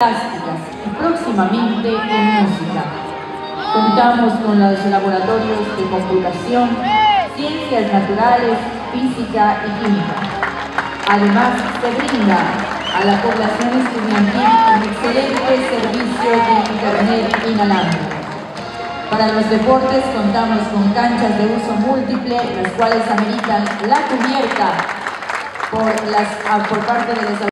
plásticas y próximamente en música. Contamos con los laboratorios de computación, ciencias naturales, física y química. Además, se brinda a la población estudiantil un excelente servicio de Internet inalámbrico. Para los deportes contamos con canchas de uso múltiple, las cuales ameritan la cubierta por, las, por parte de los